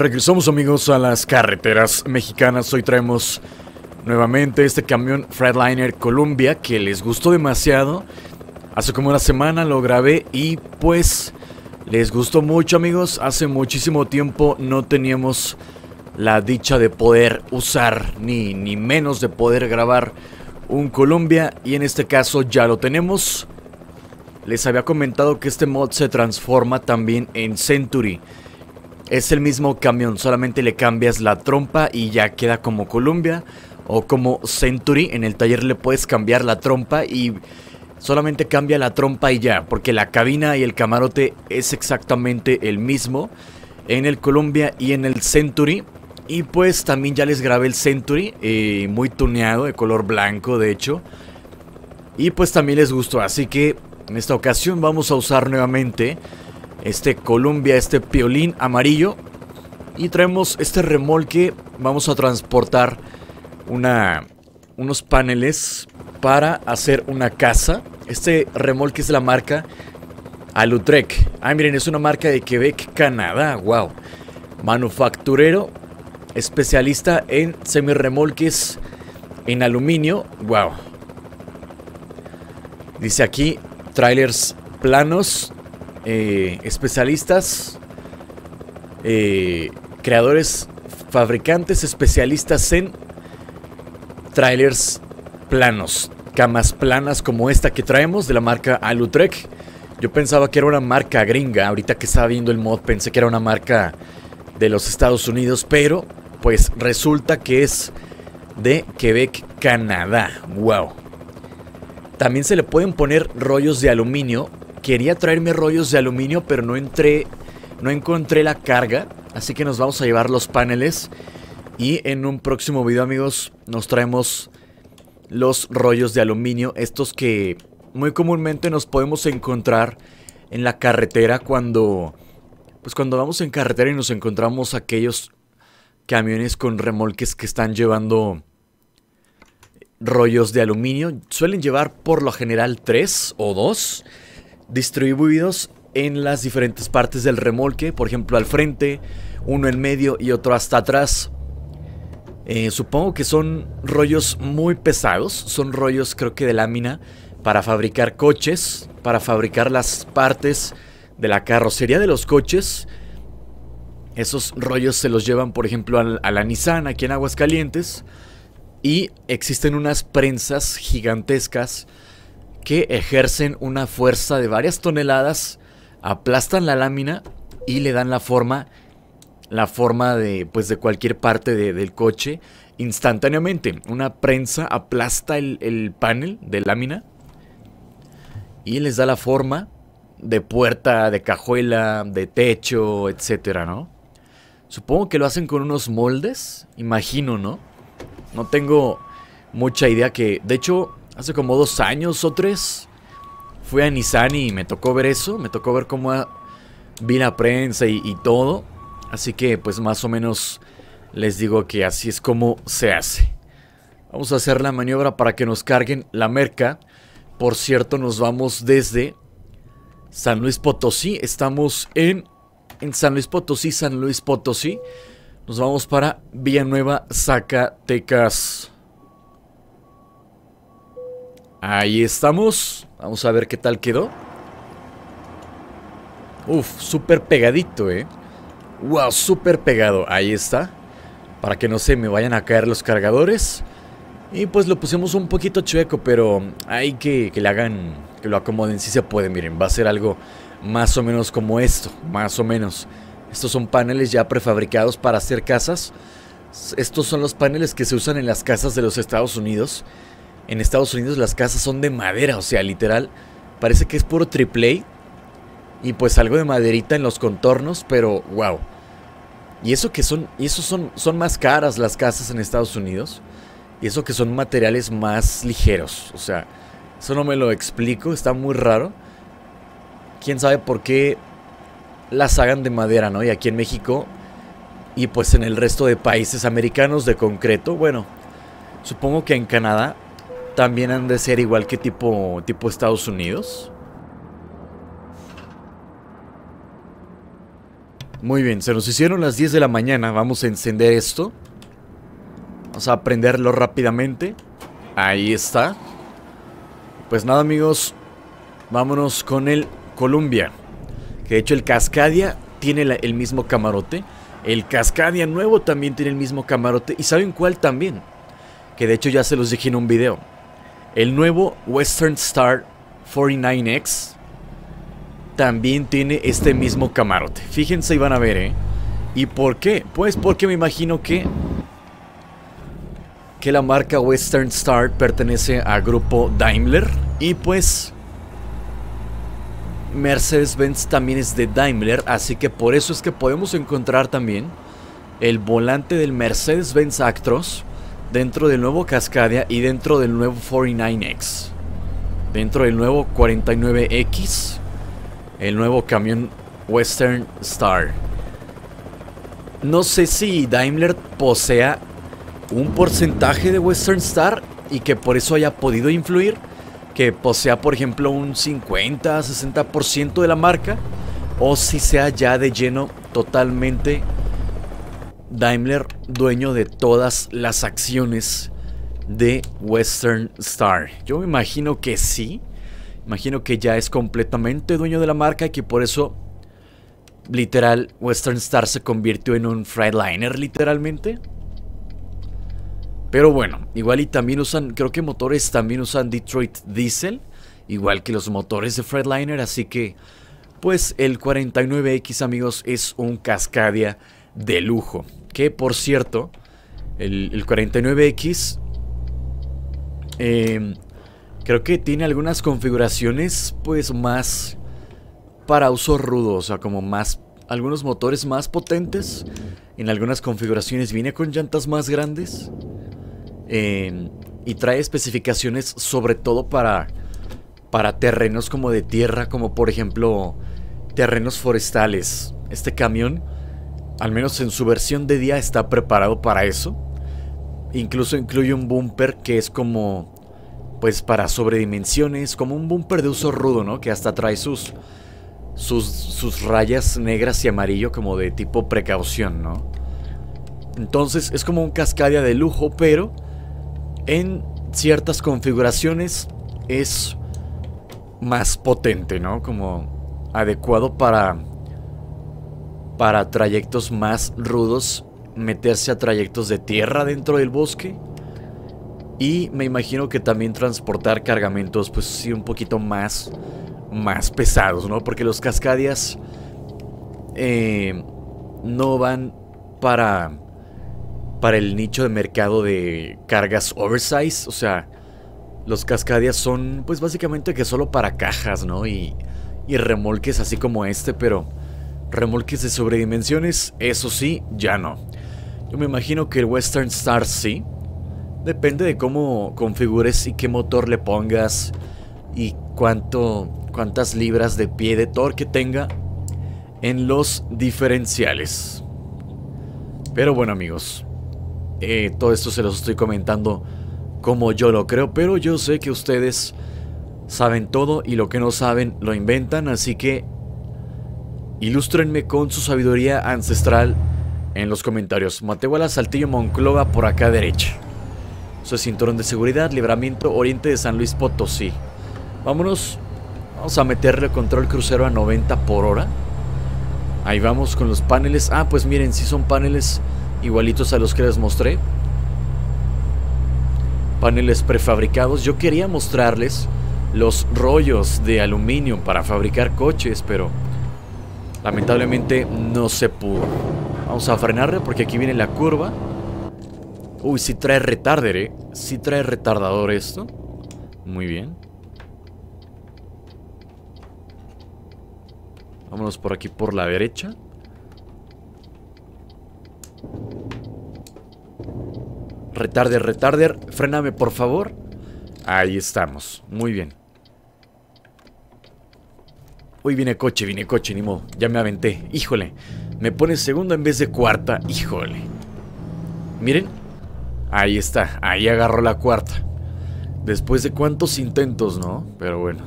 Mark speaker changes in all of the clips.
Speaker 1: Regresamos amigos a las carreteras mexicanas. Hoy traemos nuevamente este camión Freightliner Columbia que les gustó demasiado. Hace como una semana lo grabé y pues les gustó mucho amigos. Hace muchísimo tiempo no teníamos la dicha de poder usar ni, ni menos de poder grabar un Columbia y en este caso ya lo tenemos. Les había comentado que este mod se transforma también en Century. Es el mismo camión, solamente le cambias la trompa y ya queda como Columbia o como Century. En el taller le puedes cambiar la trompa y solamente cambia la trompa y ya, porque la cabina y el camarote es exactamente el mismo en el Columbia y en el Century. Y pues también ya les grabé el Century, eh, muy tuneado, de color blanco de hecho. Y pues también les gustó, así que en esta ocasión vamos a usar nuevamente este Columbia, este piolín amarillo. Y traemos este remolque. Vamos a transportar una, unos paneles para hacer una casa. Este remolque es la marca Alutrek. Ah, miren, es una marca de Quebec, Canadá. Wow. Manufacturero, especialista en semirremolques en aluminio. Wow. Dice aquí, trailers planos eh, especialistas, eh, creadores, fabricantes especialistas en trailers planos, camas planas como esta que traemos de la marca Alutrek. Yo pensaba que era una marca gringa, ahorita que estaba viendo el mod pensé que era una marca de los Estados Unidos, pero pues resulta que es de Quebec, Canadá. Wow. También se le pueden poner rollos de aluminio Quería traerme rollos de aluminio, pero no entré, no encontré la carga. Así que nos vamos a llevar los paneles. Y en un próximo video, amigos, nos traemos los rollos de aluminio. Estos que muy comúnmente nos podemos encontrar en la carretera cuando... Pues cuando vamos en carretera y nos encontramos aquellos camiones con remolques que están llevando rollos de aluminio. Suelen llevar por lo general tres o dos distribuidos en las diferentes partes del remolque, por ejemplo al frente, uno en medio y otro hasta atrás. Eh, supongo que son rollos muy pesados, son rollos creo que de lámina para fabricar coches, para fabricar las partes de la carrocería de los coches. Esos rollos se los llevan por ejemplo a la Nissan aquí en Aguascalientes y existen unas prensas gigantescas que ejercen una fuerza de varias toneladas, aplastan la lámina y le dan la forma, la forma de, pues de cualquier parte del coche instantáneamente. Una prensa aplasta el, el panel de lámina y les da la forma de puerta, de cajuela, de techo, etcétera, ¿no? Supongo que lo hacen con unos moldes, imagino, ¿no? No tengo mucha idea que, de hecho, hace como dos años o tres, fui a Nissan y me tocó ver eso, me tocó ver cómo vi la prensa y, todo. Así que pues más o menos les digo que así es como se hace. Vamos a hacer la maniobra para que nos carguen la merca. Por cierto, nos vamos desde San Luis Potosí. Estamos en, en San Luis Potosí, San Luis Potosí. Nos vamos para Villanueva, Zacatecas. Ahí estamos. Vamos a ver qué tal quedó. Uf, súper pegadito, ¿eh? Wow, súper pegado. Ahí está. Para que no se me vayan a caer los cargadores. Y pues lo pusimos un poquito chueco, pero hay que, que le hagan, que lo acomoden si se puede. Miren, va a ser algo más o menos como esto, más o menos. Estos son paneles ya prefabricados para hacer casas. Estos son los paneles que se usan en las casas de los Estados Unidos en Estados Unidos las casas son de madera, o sea, literal, parece que es puro triple y pues algo de maderita en los contornos, pero wow. Y eso que son, y eso son, son más caras las casas en Estados Unidos. Y eso que son materiales más ligeros. O sea, eso no me lo explico, está muy raro. Quién sabe por qué las hagan de madera, ¿no? Y aquí en México y pues en el resto de países americanos de concreto, bueno, supongo que en Canadá también han de ser igual que tipo, tipo Estados Unidos. Muy bien, se nos hicieron las 10 de la mañana. Vamos a encender esto. Vamos a prenderlo rápidamente. Ahí está. Pues nada, amigos. Vámonos con el Columbia. Que de hecho el Cascadia tiene el mismo camarote. El Cascadia nuevo también tiene el mismo camarote. ¿Y saben cuál también? Que de hecho ya se los dije en un video. El nuevo Western Star 49X también tiene este mismo camarote. Fíjense y van a ver, ¿eh? ¿Y por qué? Pues porque me imagino que que la marca Western Star pertenece a grupo Daimler y pues Mercedes-Benz también es de Daimler, así que por eso es que podemos encontrar también el volante del Mercedes-Benz Actros dentro del nuevo Cascadia y dentro del nuevo 49X. Dentro del nuevo 49X el nuevo camión Western Star. No sé si Daimler posea un porcentaje de Western Star y que por eso haya podido influir, que posea por ejemplo un 50-60% de la marca, o si sea ya de lleno totalmente Daimler dueño de todas las acciones de Western Star. Yo me imagino que sí, Imagino que ya es completamente dueño de la marca y que por eso, literal, Western Star se convirtió en un Freightliner, literalmente. Pero bueno, igual y también usan, creo que motores también usan Detroit Diesel, igual que los motores de Freightliner, así que, pues el 49X, amigos, es un Cascadia de lujo. Que, por cierto, el, el 49X... Eh, Creo que tiene algunas configuraciones pues más para uso rudo, o sea, como más algunos motores más potentes. En algunas configuraciones viene con llantas más grandes. Em, y trae especificaciones sobre todo para, para terrenos como de tierra, como por ejemplo terrenos forestales. Este camión, al menos en su versión de día, está preparado para eso. Incluso incluye un bumper que es como pues para sobredimensiones, como un bumper de uso rudo, ¿no? Que hasta trae sus, sus, sus rayas negras y amarillo como de tipo precaución, ¿no? Entonces es como un cascadia de lujo, pero en ciertas configuraciones es más potente, ¿no? Como adecuado para para trayectos más rudos, meterse a trayectos de tierra dentro del bosque y me imagino que también transportar cargamentos, pues sí, un poquito más, más pesados, ¿no? Porque los cascadias eh, no van para, para el nicho de mercado de cargas oversize. O sea, los cascadias son, pues básicamente que solo para cajas, ¿no? Y, y remolques así como este, pero remolques de sobredimensiones, eso sí, ya no. Yo me imagino que el Western Star sí. Depende de cómo configures y qué motor le pongas y cuánto, cuántas libras de pie de torque tenga en los diferenciales. Pero bueno amigos, eh, todo esto se los estoy comentando como yo lo creo, pero yo sé que ustedes saben todo y lo que no saben lo inventan, así que ilústrenme con su sabiduría ancestral en los comentarios. Mateo la Saltillo Monclova por acá derecha. Su cinturón de seguridad, libramiento, oriente de San Luis Potosí. Vámonos. Vamos a meterle control crucero a 90 por hora. Ahí vamos con los paneles. Ah, pues miren, si son paneles igualitos a los que les mostré. Paneles prefabricados. Yo quería mostrarles los rollos de aluminio para fabricar coches, pero lamentablemente no se pudo. Vamos a frenarle porque aquí viene la curva. Uy, sí trae retarder, ¿eh? Sí trae retardador esto. Muy bien. Vámonos por aquí por la derecha. Retarder, retarder. Fréname, por favor. Ahí estamos. Muy bien. Uy, viene coche, viene coche, ni modo. Ya me aventé. Híjole. Me pone segunda en vez de cuarta. Híjole. Miren. Ahí está. Ahí agarró la cuarta. Después de cuántos intentos, ¿no? Pero bueno.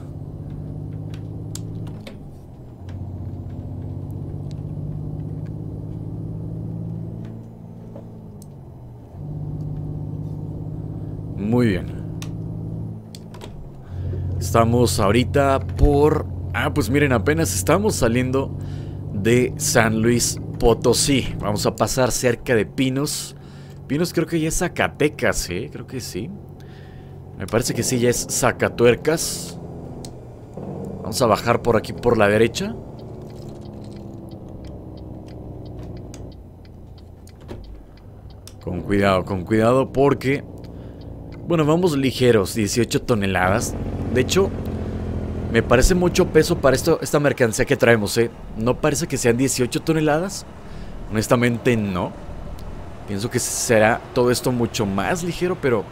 Speaker 1: Muy bien. Estamos ahorita por Ah, pues miren, apenas estamos saliendo de San Luis Potosí. Vamos a pasar cerca de Pinos. Pinos creo que ya es Zacatecas, ¿eh? Creo que sí. Me parece que sí, ya es Zacatuercas. Vamos a bajar por aquí por la derecha. Con cuidado, con cuidado porque... Bueno, vamos ligeros, 18 toneladas. De hecho, me parece mucho peso para esto, esta mercancía que traemos, ¿eh? No parece que sean 18 toneladas. Honestamente, no. Pienso que será todo esto mucho más ligero, pero...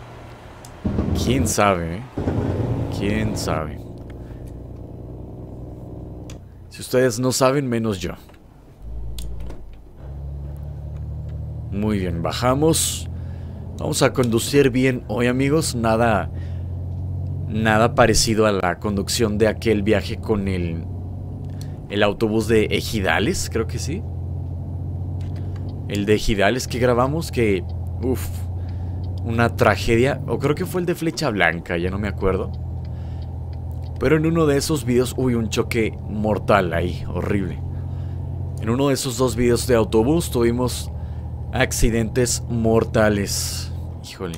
Speaker 1: ¿Quién sabe, eh? ¿Quién sabe? Si ustedes no saben, menos yo. Muy bien, bajamos. Vamos a conducir bien hoy, amigos. Nada. Nada parecido a la conducción de aquel viaje con el. El autobús de Ejidales, creo que sí. El de Ejidales que grabamos, que. Uf. Una tragedia. O creo que fue el de Flecha Blanca, ya no me acuerdo. Pero en uno de esos videos, uy, un choque mortal ahí, horrible. En uno de esos dos videos de autobús tuvimos Accidentes mortales. Híjole.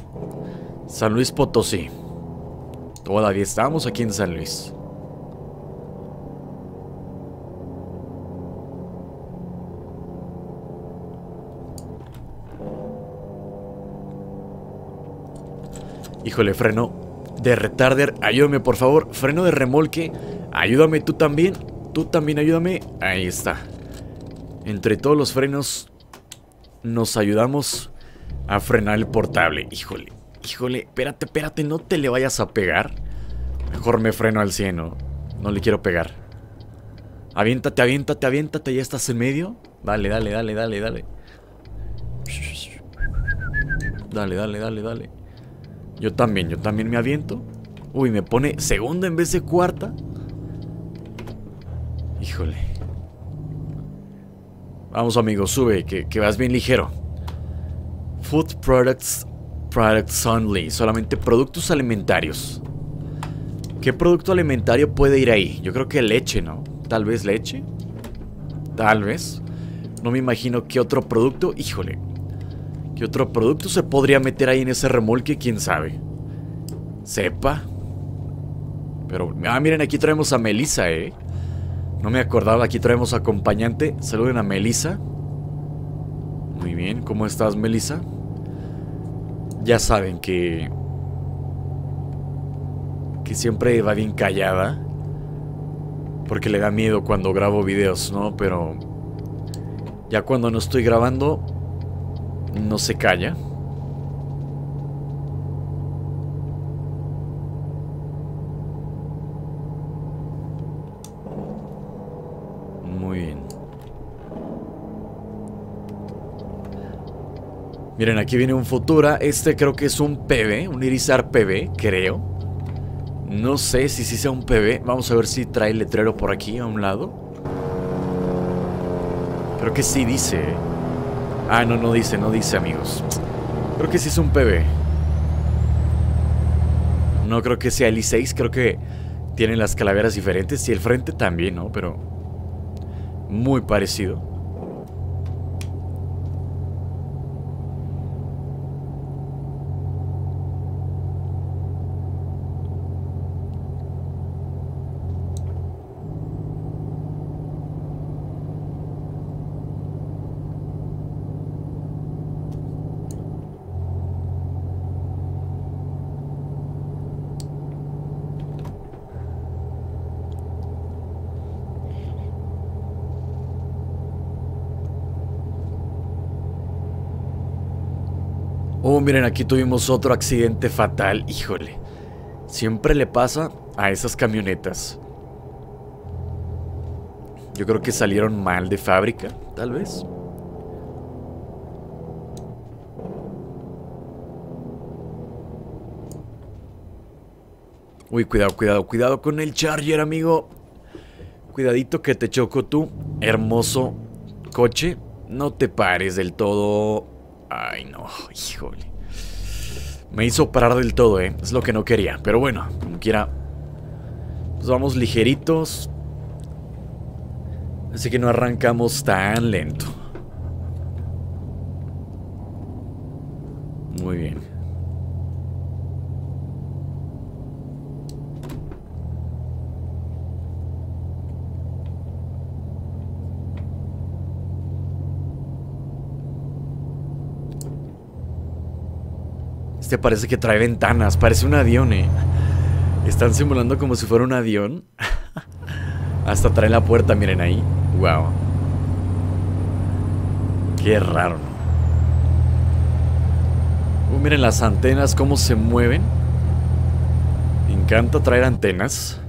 Speaker 1: San Luis Potosí. Todavía estamos aquí en San Luis. Híjole, freno de retarder. Ayúdame, por favor. Freno de remolque. Ayúdame tú también. Tú también ayúdame. Ahí está. Entre todos los frenos nos ayudamos a frenar el portable. Híjole, híjole, espérate, espérate, no te le vayas a pegar. Mejor me freno al cielo. No le quiero pegar. Aviéntate, aviéntate, aviéntate, ya estás en medio. Dale, dale, dale, dale, dale. Dale, dale, dale, dale. Yo también, yo también me aviento. Uy, me pone segunda en vez de cuarta. Híjole. Vamos amigos, sube, que, vas bien ligero. Food products, products only. Solamente productos alimentarios. ¿Qué producto alimentario puede ir ahí? Yo creo que leche, ¿no? Tal vez leche. Tal vez. No me imagino qué otro producto. Híjole. ¿Qué otro producto se podría meter ahí en ese remolque? ¿Quién sabe? Sepa. Pero, ah, miren, aquí traemos a Melissa, ¿eh? No me acordaba, aquí traemos acompañante. Saluden a Melissa. Muy bien, ¿cómo estás, Melissa? Ya saben que... Que siempre va bien callada. Porque le da miedo cuando grabo videos, ¿no? Pero... Ya cuando no estoy grabando... No se calla. Miren, aquí viene un Futura. Este creo que es un PB, un Irizar PB, creo. No sé si sí sea un PB. Vamos a ver si trae letrero por aquí a un lado. Creo que sí dice. Ah, no, no dice, no dice, amigos. Creo que sí es un PB. No creo que sea el i6, creo que tienen las calaveras diferentes y el frente también, ¿no? Pero muy parecido. Oh, miren, aquí tuvimos otro accidente fatal. Híjole. Siempre le pasa a esas camionetas. Yo creo que salieron mal de fábrica, tal vez. Uy, cuidado, cuidado, cuidado con el Charger, amigo. Cuidadito que te choco tú, hermoso coche. No te pares del todo Ay, no, híjole. Me hizo parar del todo, ¿eh? Es lo que no quería. Pero bueno, como quiera. Pues vamos ligeritos. Así que no arrancamos tan lento. Muy bien. Este parece que trae ventanas, parece un avión, eh. Están simulando como si fuera un avión. Hasta trae la puerta, miren ahí. Wow. Qué raro. Uh, miren las antenas, cómo se mueven. Me encanta traer antenas.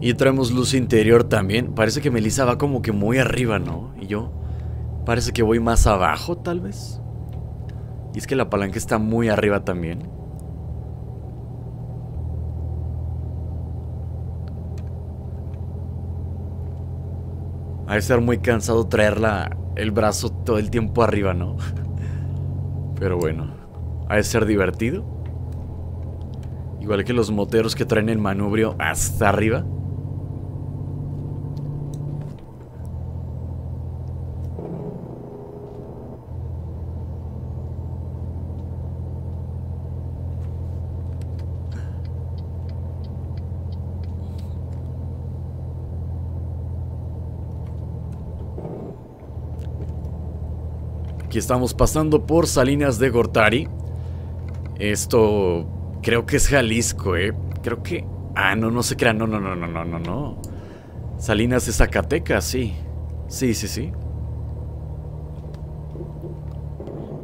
Speaker 1: Y traemos luz interior también. Parece que Melissa va como que muy arriba, ¿no? Y yo parece que voy más abajo, tal vez. Y es que la palanca está muy arriba también. Ha de ser muy cansado traerla el brazo todo el tiempo arriba, ¿no? Pero bueno, ha de ser divertido. Igual que los moteros que traen el manubrio hasta arriba. Estamos pasando por Salinas de Gortari. Esto creo que es Jalisco, ¿eh? Creo que... Ah, no, no se crean. No, no, no, no, no, no, no. Salinas de Zacatecas, sí. Sí, sí, sí.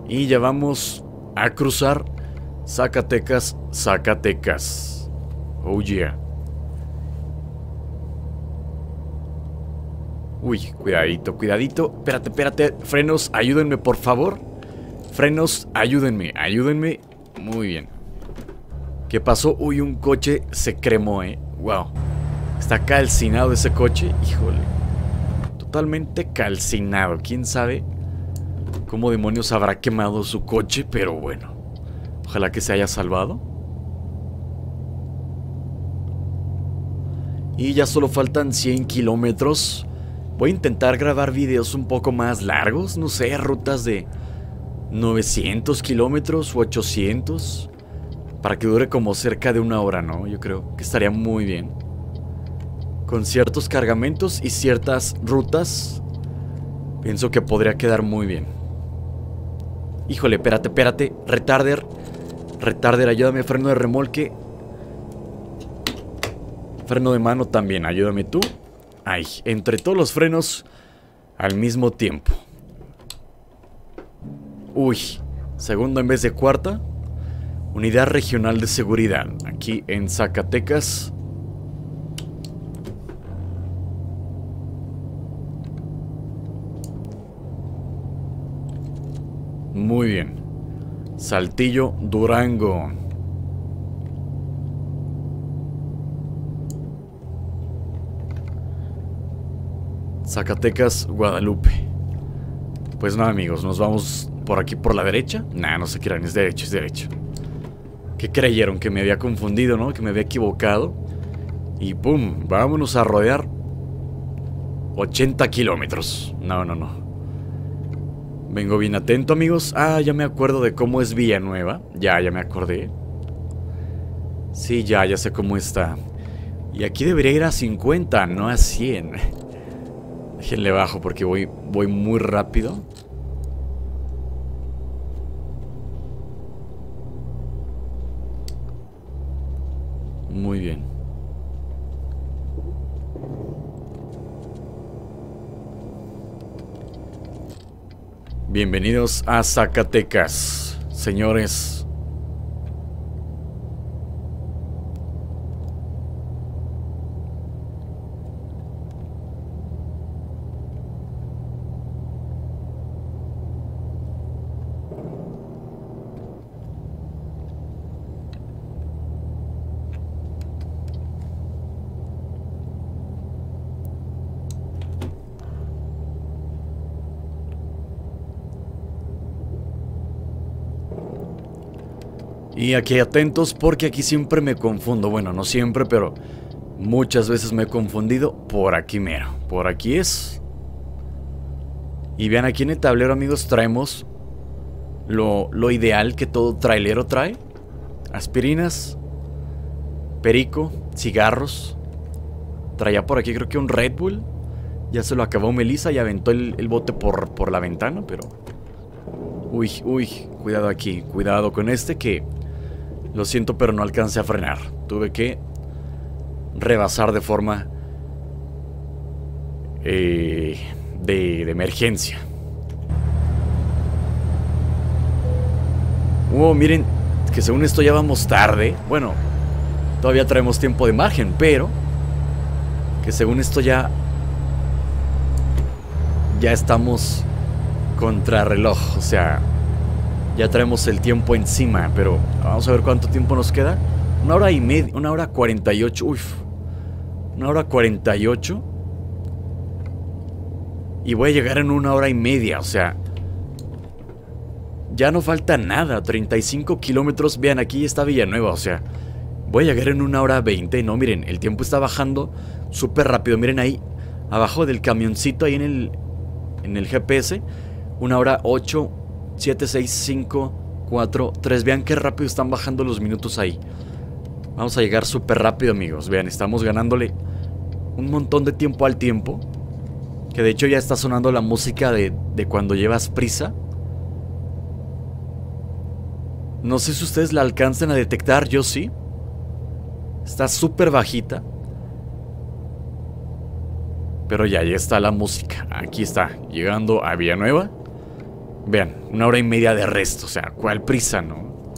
Speaker 1: Y ya vamos a cruzar Zacatecas, Zacatecas. Oh yeah. Uy, cuidadito, cuidadito. Espérate, espérate. Frenos, ayúdenme, por favor. Frenos, ayúdenme, ayúdenme. Muy bien. ¿Qué pasó? Uy, un coche se cremó, eh. Wow. Está calcinado ese coche. Híjole. Totalmente calcinado. ¿Quién sabe cómo demonios habrá quemado su coche? Pero bueno. Ojalá que se haya salvado. Y ya solo faltan 100 kilómetros Voy a intentar grabar videos un poco más largos, no sé, rutas de 900 kilómetros o 800. Para que dure como cerca de una hora, ¿no? Yo creo que estaría muy bien. Con ciertos cargamentos y ciertas rutas, pienso que podría quedar muy bien. Híjole, espérate, espérate. Retarder. Retarder, ayúdame, freno de remolque. Freno de mano también, ayúdame tú. Ahí, entre todos los frenos al mismo tiempo. Uy, segunda en vez de cuarta. Unidad Regional de Seguridad, aquí en Zacatecas. Muy bien. Saltillo, Durango. Zacatecas, Guadalupe. Pues nada, amigos, nos vamos por aquí por la derecha. Nah, no se quieran, es derecho, es derecho. ¿Qué creyeron? Que me había confundido, ¿no? Que me había equivocado. Y ¡pum! Vámonos a rodear 80 kilómetros. No, no, no. Vengo bien atento, amigos. Ah, ya me acuerdo de cómo es Villanueva. Ya, ya me acordé. Sí, ya, ya sé cómo está. Y aquí debería ir a 50, no a 100. Déjenle bajo porque voy, voy muy rápido. Muy bien. Bienvenidos a Zacatecas, señores. Y aquí atentos porque aquí siempre me confundo. Bueno, no siempre, pero muchas veces me he confundido por aquí mero. Por aquí es. Y vean aquí en el tablero, amigos, traemos lo, lo ideal que todo trailero trae. Aspirinas, perico, cigarros. Traía por aquí creo que un Red Bull. Ya se lo acabó Melissa y aventó el, el bote por, por la ventana, pero... Uy, uy, cuidado aquí, cuidado con este que lo siento, pero no alcancé a frenar. Tuve que rebasar de forma eh, de, de, emergencia. Oh, miren, que según esto ya vamos tarde. Bueno, todavía traemos tiempo de margen, pero que según esto ya ya estamos contra reloj, o sea, ya traemos el tiempo encima, pero vamos a ver cuánto tiempo nos queda. Una hora y media, una hora cuarenta y ocho, uff. Una hora cuarenta y ocho. Y voy a llegar en una hora y media, o sea... Ya no falta nada, 35 kilómetros. Vean, aquí está Villanueva, o sea... Voy a llegar en una hora veinte. No, miren, el tiempo está bajando súper rápido. Miren ahí, abajo del camioncito, ahí en el, en el GPS. Una hora ocho 7, 6, 5, 4, 3. Vean qué rápido están bajando los minutos ahí. Vamos a llegar súper rápido, amigos. Vean, estamos ganándole un montón de tiempo al tiempo. Que de hecho ya está sonando la música de, de cuando llevas prisa. No sé si ustedes la alcancen a detectar, yo sí. Está súper bajita. Pero ya, ya está la música. Aquí está, llegando a Villanueva. Vean, una hora y media de resto, o sea, ¿cuál prisa, no?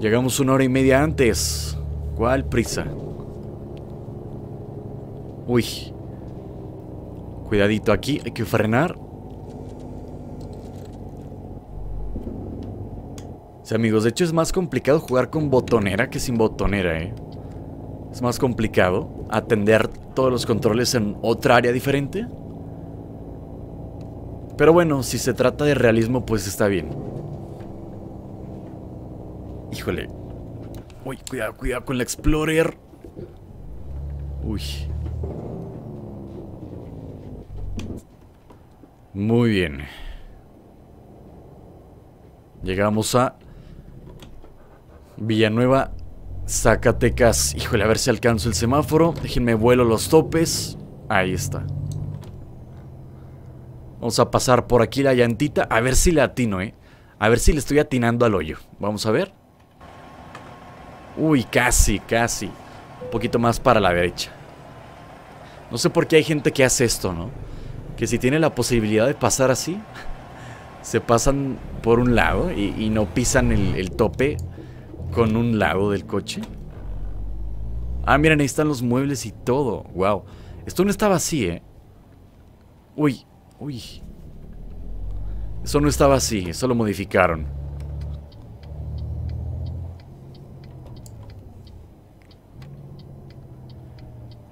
Speaker 1: Llegamos una hora y media antes. ¿Cuál prisa? Uy. Cuidadito aquí, hay que frenar. Sí, amigos, de hecho es más complicado jugar con botonera que sin botonera, ¿eh? Es más complicado atender todos los controles en otra área diferente. Pero bueno, si se trata de realismo, pues está bien. Híjole. Uy, cuidado, cuidado con la Explorer. Uy. Muy bien. Llegamos a Villanueva, Zacatecas. Híjole, a ver si alcanzo el semáforo. Déjenme vuelo los topes. Ahí está. Vamos a pasar por aquí la llantita. A ver si le atino, ¿eh? A ver si le estoy atinando al hoyo. Vamos a ver. Uy, casi, casi. Un poquito más para la derecha. No sé por qué hay gente que hace esto, ¿no? Que si tiene la posibilidad de pasar así, se pasan por un lado y, no pisan el, tope con un lado del coche. Ah, miren, ahí están los muebles y todo. Wow. Esto no estaba así, ¿eh? Uy, Uy. Eso no estaba así, eso lo modificaron.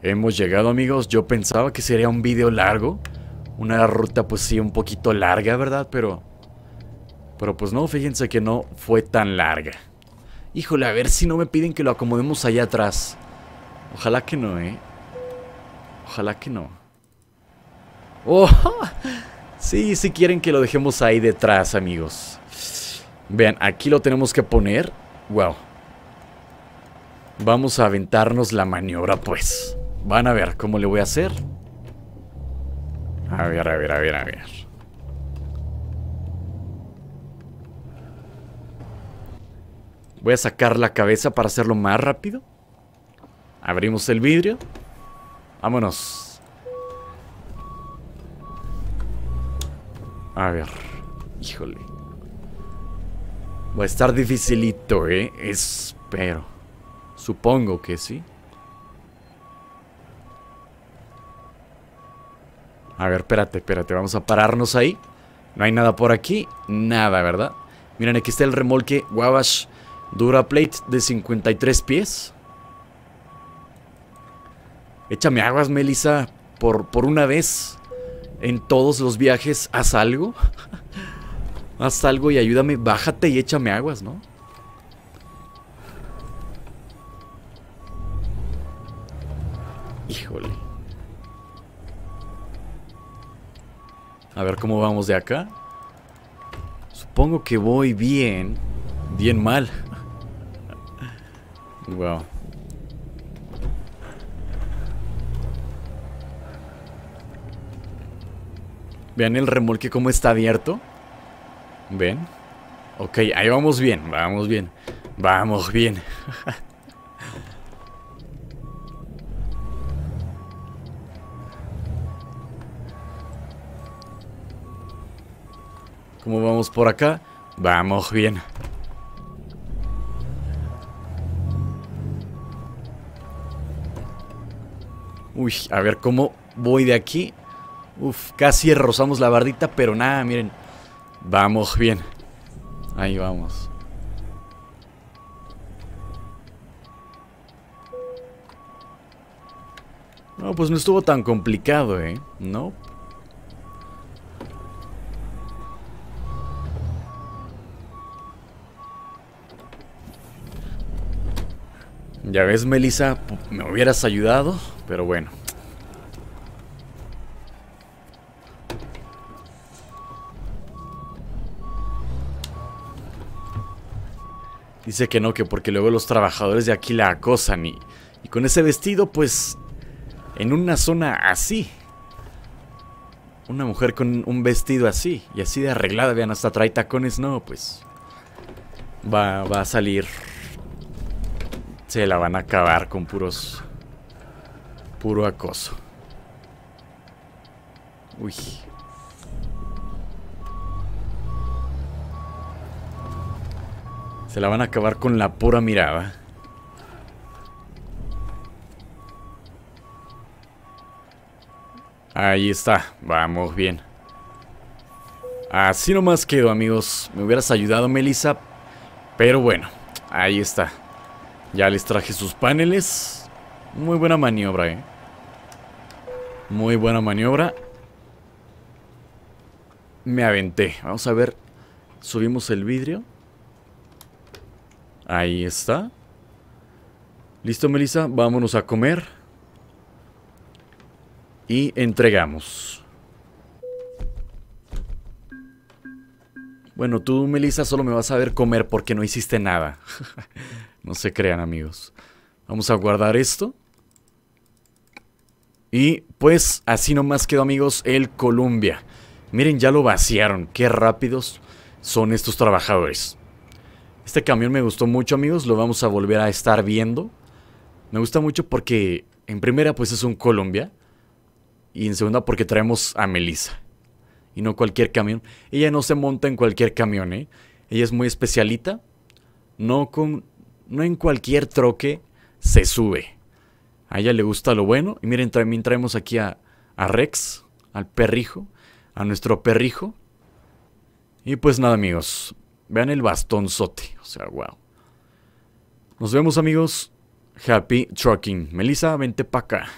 Speaker 1: Hemos llegado amigos, yo pensaba que sería un video largo. Una ruta pues sí un poquito larga, ¿verdad? Pero... Pero pues no, fíjense que no fue tan larga. Híjole, a ver si no me piden que lo acomodemos allá atrás. Ojalá que no, ¿eh? Ojalá que no. Oh, sí, sí quieren que lo dejemos ahí detrás, amigos. Vean, aquí lo tenemos que poner. Wow. Vamos a aventarnos la maniobra, pues. Van a ver cómo le voy a hacer. A ver, a ver, a ver, a ver. Voy a sacar la cabeza para hacerlo más rápido. Abrimos el vidrio. Vámonos. A ver. Híjole. Va a estar dificilito, ¿eh? Espero. Supongo que sí. A ver, espérate, espérate. Vamos a pararnos ahí. No hay nada por aquí. Nada, ¿verdad? Miren, aquí está el remolque Wabash Duraplate de 53 pies. Échame aguas, Melissa. Por, por una vez en todos los viajes, haz algo. haz algo y ayúdame, bájate y échame aguas, ¿no? Híjole. A ver cómo vamos de acá. Supongo que voy bien. Bien mal. wow. Vean el remolque cómo está abierto. ¿Ven? Ok, ahí vamos bien, vamos bien. Vamos bien. ¿Cómo vamos por acá? Vamos bien. Uy, a ver cómo voy de aquí. Uf, casi rozamos la bardita, pero nada, miren. Vamos bien. Ahí vamos. No, pues no estuvo tan complicado, ¿eh? No. Ya ves, Melissa, me hubieras ayudado, pero bueno. Dice que no, que porque luego los trabajadores de aquí la acosan y, y con ese vestido, pues, en una zona así. Una mujer con un vestido así y así de arreglada, vean, hasta trae tacones, no, pues, va, va a salir. Se la van a acabar con puros, puro acoso. Uy. Se la van a acabar con la pura mirada. Ahí está, vamos bien. Así nomás quedó, amigos. Me hubieras ayudado, Melissa. Pero bueno, ahí está. Ya les traje sus paneles. Muy buena maniobra, eh. Muy buena maniobra. Me aventé. Vamos a ver. Subimos el vidrio. Ahí está. Listo, Melissa. Vámonos a comer. Y entregamos. Bueno, tú, Melissa, solo me vas a ver comer porque no hiciste nada. no se crean, amigos. Vamos a guardar esto. Y pues así nomás quedó, amigos, el Columbia. Miren, ya lo vaciaron. Qué rápidos son estos trabajadores. Este camión me gustó mucho, amigos. Lo vamos a volver a estar viendo. Me gusta mucho porque, en primera, pues es un Columbia. Y en segunda, porque traemos a Melissa. Y no cualquier camión. Ella no se monta en cualquier camión, ¿eh? Ella es muy especialita. No, con, no en cualquier troque se sube. A ella le gusta lo bueno. Y miren, también traemos aquí a, a Rex, al perrijo. A nuestro perrijo. Y pues nada, amigos. Vean el bastonzote. O sea, wow. Nos vemos, amigos. Happy Trucking. Melissa, vente para acá.